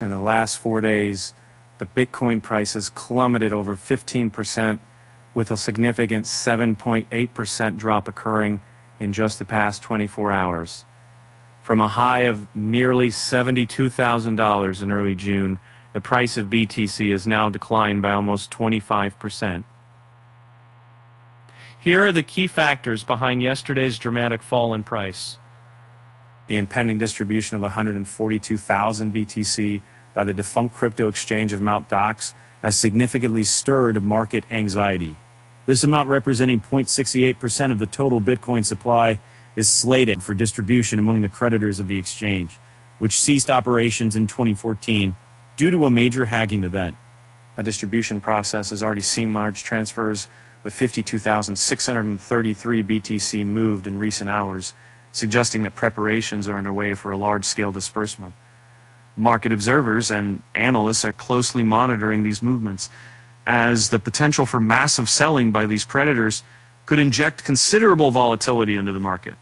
In the last four days, the Bitcoin price has plummeted over 15%, with a significant 7.8% drop occurring in just the past 24 hours. From a high of nearly $72,000 in early June, the price of BTC has now declined by almost 25%. Here are the key factors behind yesterday's dramatic fall in price. The impending distribution of 142,000 BTC by the defunct crypto exchange of Mt. Gox has significantly stirred market anxiety. This amount representing 0.68% of the total Bitcoin supply is slated for distribution among the creditors of the exchange, which ceased operations in 2014 due to a major hacking event. A distribution process has already seen large transfers, with 52,633 BTC moved in recent hours, suggesting that preparations are underway for a large-scale disbursement. Market observers and analysts are closely monitoring these movements, as the potential for massive selling by these predators could inject considerable volatility into the market.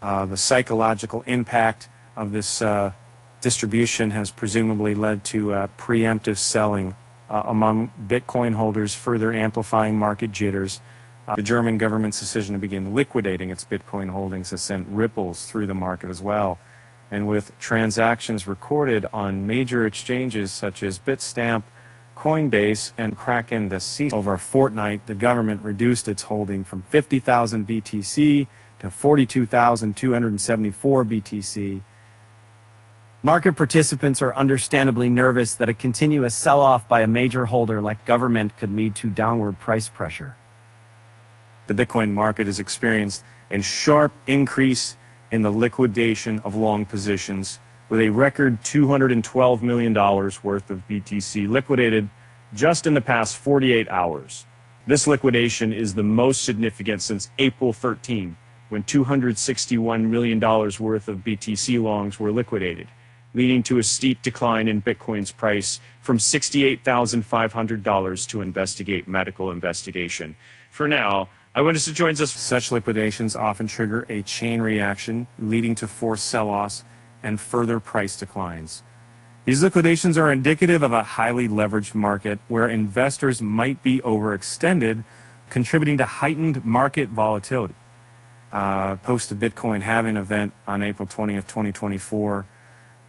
Uh, the psychological impact of this uh, distribution has presumably led to uh, preemptive selling uh, among Bitcoin holders, further amplifying market jitters. Uh, the German government's decision to begin liquidating its Bitcoin holdings has sent ripples through the market as well. And with transactions recorded on major exchanges such as Bitstamp, Coinbase, and Kraken this season, over a fortnight, the government reduced its holding from 50,000 BTC to 42,274 BTC. Market participants are understandably nervous that a continuous sell-off by a major holder like government could lead to downward price pressure. The Bitcoin market has experienced a sharp increase in the liquidation of long positions, with a record $212 million worth of BTC liquidated just in the past 48 hours. This liquidation is the most significant since April 13, when $261 million worth of BTC longs were liquidated, leading to a steep decline in Bitcoin's price from $68,500 to investigate medical investigation. For now, Eyewitness joins us. Such liquidations often trigger a chain reaction, leading to forced sell-offs and further price declines. These liquidations are indicative of a highly leveraged market where investors might be overextended, contributing to heightened market volatility uh, post the Bitcoin halving event on April 20th, 2024.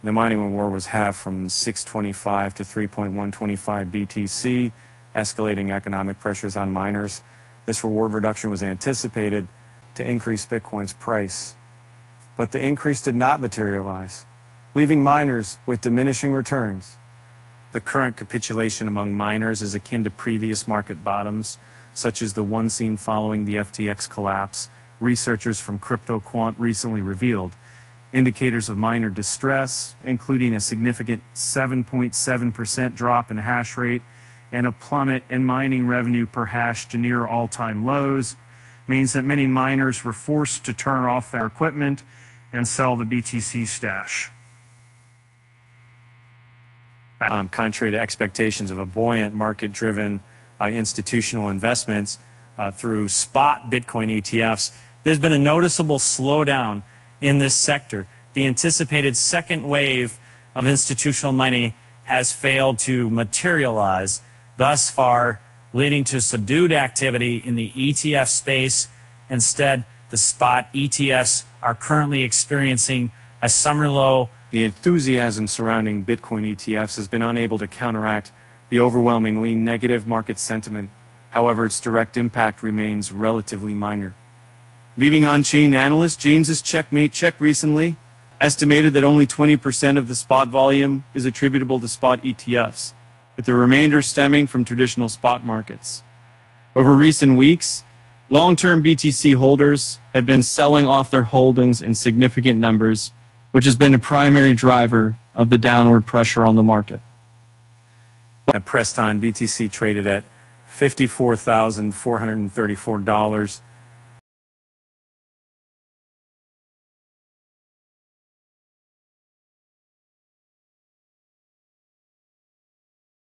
The mining reward was halved from 625 to 3.125 BTC, escalating economic pressures on miners. This reward reduction was anticipated to increase Bitcoin's price. But the increase did not materialize, leaving miners with diminishing returns. The current capitulation among miners is akin to previous market bottoms, such as the one seen following the FTX collapse, researchers from CryptoQuant recently revealed. Indicators of miner distress, including a significant 7.7% drop in hash rate and a plummet in mining revenue per hash to near all-time lows, means that many miners were forced to turn off their equipment and sell the BTC stash. Um, contrary to expectations of a buoyant market-driven uh, institutional investments uh, through spot Bitcoin ETFs, there's been a noticeable slowdown in this sector. The anticipated second wave of institutional money has failed to materialize thus far, leading to subdued activity in the ETF space. Instead, the spot ETFs are currently experiencing a summer low. The enthusiasm surrounding Bitcoin ETFs has been unable to counteract the overwhelmingly negative market sentiment. However, its direct impact remains relatively minor. Leaving on-chain analyst James's checkmate check recently estimated that only 20% of the spot volume is attributable to spot ETFs, with the remainder stemming from traditional spot markets. Over recent weeks, long-term BTC holders have been selling off their holdings in significant numbers, which has been a primary driver of the downward pressure on the market. At press time, BTC traded at $54,434